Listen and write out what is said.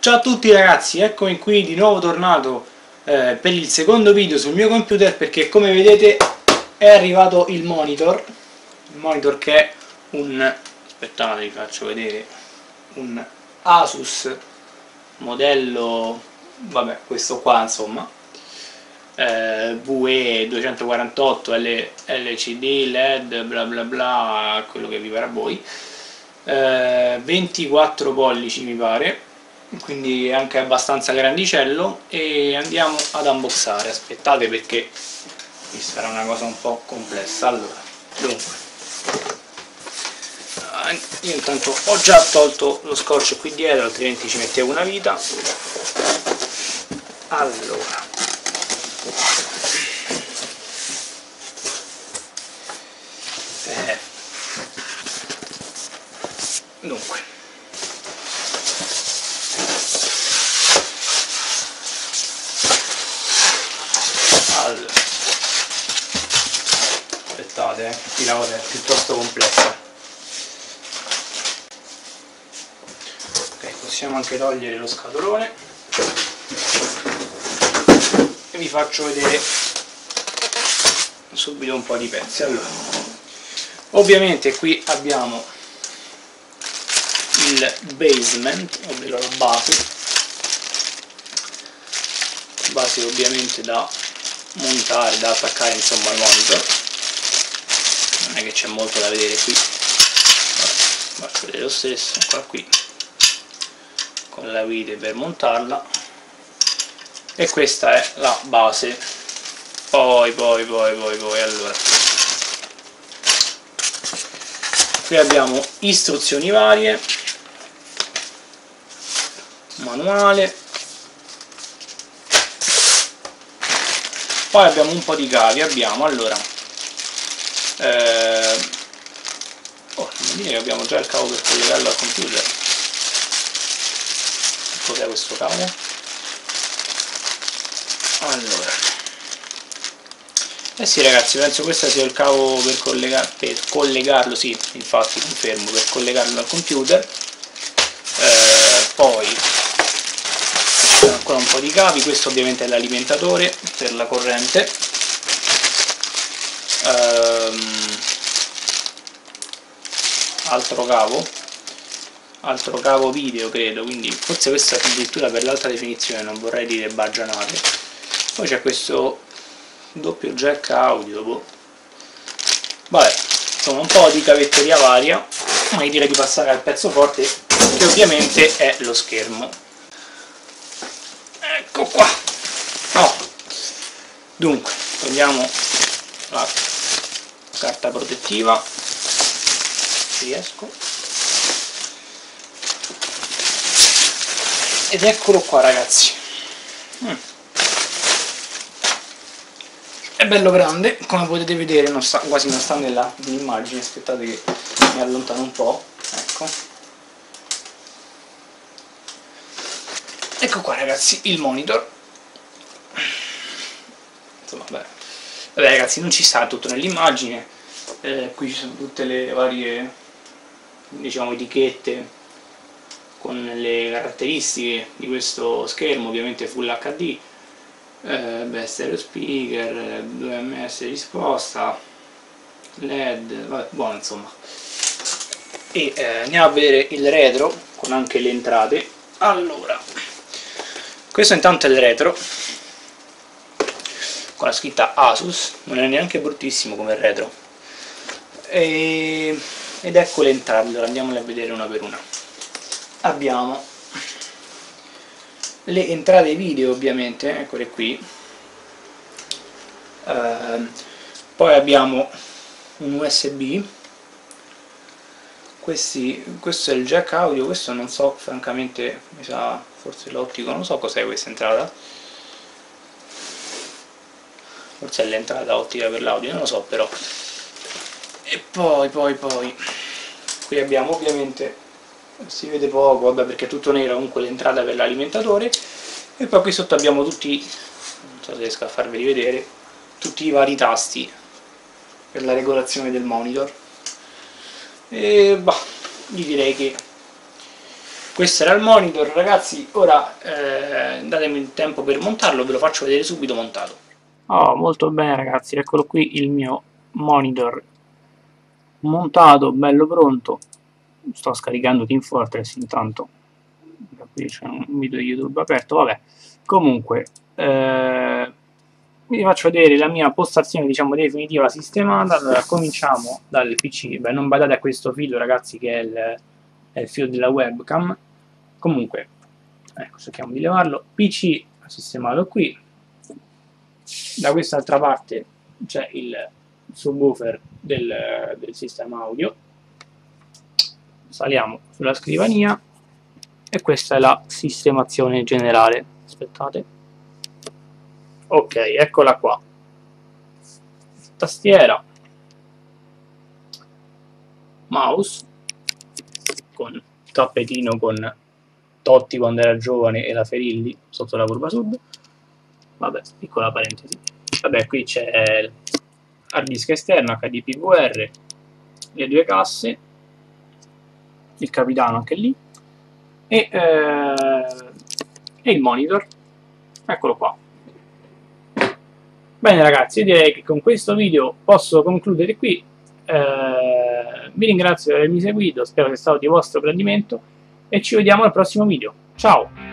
Ciao a tutti ragazzi, eccomi qui di nuovo tornato eh, per il secondo video sul mio computer perché come vedete è arrivato il monitor il monitor che è un aspettate vi faccio vedere un Asus modello vabbè questo qua insomma eh, VE 248 L, LCD LED bla bla bla quello che vi pare a voi eh, 24 pollici mi pare quindi è anche abbastanza grandicello e andiamo ad unboxare. Aspettate perché qui sarà una cosa un po' complessa. Allora dunque. Ah, io intanto ho già tolto lo scorcio qui dietro altrimenti ci mettevo una vita. Allora. Eh. dunque aspettate eh, qui la cosa è piuttosto complessa ok possiamo anche togliere lo scatolone. E vi faccio vedere subito un po' di pezzi. Allora ovviamente qui abbiamo il basement ovvero la base. Base ovviamente da montare, da attaccare insomma al monitor. Non è che c'è molto da vedere qui. Vabbè, faccio vedere lo stesso qua qui con la vite per montarla. E questa è la base. Poi poi poi poi poi allora. Qui abbiamo istruzioni varie. Manuale poi abbiamo un po' di cavi abbiamo allora eh, oh, non dire che abbiamo già il cavo per collegarlo al computer. Cos'è questo cavo? allora. Eh sì ragazzi penso questo sia il cavo per, collega per collegarlo sì infatti confermo per collegarlo al computer eh, poi ancora un po' di cavi, questo ovviamente è l'alimentatore per la corrente. Ehm, altro cavo altro cavo video credo quindi forse questo è addirittura per l'alta definizione non vorrei dire baggianate. Poi c'è questo doppio jack audio boh. vabbè insomma un po' di cavetteria varia ma io direi di passare al pezzo forte che ovviamente è lo schermo ecco qua oh. Dunque togliamo la carta protettiva. Riesco. Ed eccolo qua ragazzi. Mm. è bello grande come potete vedere non sta, quasi non sta nell'immagine aspettate che mi allontano un po' ecco. Ecco qua ragazzi il monitor insomma beh vabbè ragazzi non ci sta tutto nell'immagine eh, qui ci sono tutte le varie diciamo etichette con le caratteristiche di questo schermo. Ovviamente full HD eh, beh, stereo speaker 2 ms di risposta led vabbè, buono insomma. E eh, andiamo a vedere il retro con anche le entrate. Allora questo intanto è il retro con la scritta Asus non è neanche bruttissimo come retro. E... ed ecco le entrate andiamole a vedere una per una. Abbiamo le entrate video ovviamente eccole qui. Uh, poi abbiamo un USB Questi, questo è il jack audio questo non so francamente mi sa forse l'ottico, non so cos'è questa entrata forse è l'entrata ottica per l'audio, non lo so però. E poi poi poi. Qui abbiamo ovviamente si vede poco, vabbè perché è tutto nero comunque l'entrata per l'alimentatore. E poi qui sotto abbiamo tutti non so se riesco a farveli vedere tutti i vari tasti per la regolazione del monitor. E bah, io direi che questo era il monitor ragazzi. Ora eh, datemi il tempo per montarlo ve lo faccio vedere subito montato oh molto bene ragazzi. Eccolo qui il mio monitor. Montato bello pronto. Sto scaricando Team Fortress intanto. Qui c'è un video youtube aperto vabbè. Comunque eh, vi faccio vedere la mia postazione diciamo definitiva sistemata. Allora cominciamo dal pc beh non badate a questo filo ragazzi che è il, è il filo della webcam. Comunque ecco cerchiamo di levarlo. Pc sistemato qui da quest'altra parte c'è il subwoofer del, del sistema audio. Saliamo sulla scrivania e questa è la sistemazione generale. Aspettate. Ok eccola qua. Tastiera. Mouse con tappetino con Totti quando era giovane e la Ferilli sotto la curva sud. Vabbè piccola parentesi vabbè qui c'è hard disk esterno HDPVR le due casse il capitano anche lì e, eh, e il monitor. Eccolo qua. Bene ragazzi direi che con questo video posso concludere qui. Eh, vi ringrazio per avermi seguito spero sia stato di vostro gradimento e ci vediamo al prossimo video. Ciao